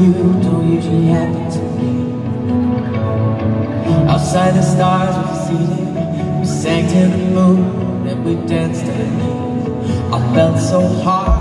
you don't usually happen to me Outside the stars we see them. We sang to the moon and we danced to the moon I felt so hard.